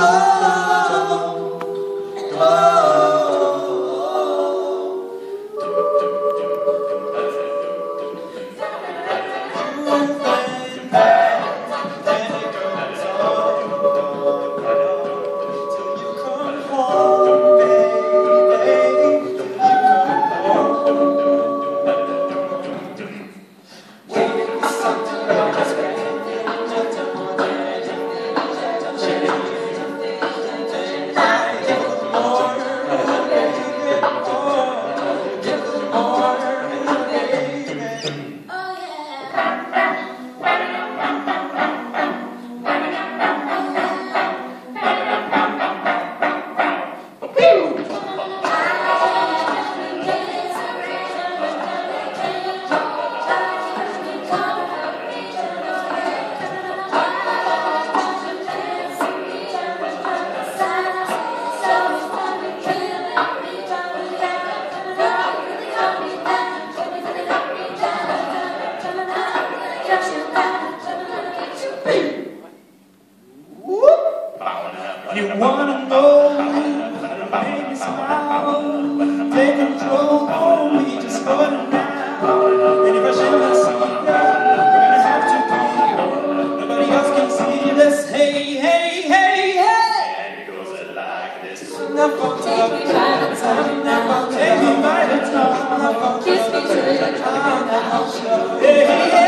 Oh. You wanna know Baby smile. Take control. Over me Just for the now. And if I share my secret We're gonna have to keep Nobody else can see this. Hey, hey, hey, hey. And it goes like this Never take me by the time. Never take me by the time. Never kiss me till the time Hey, hey, hey.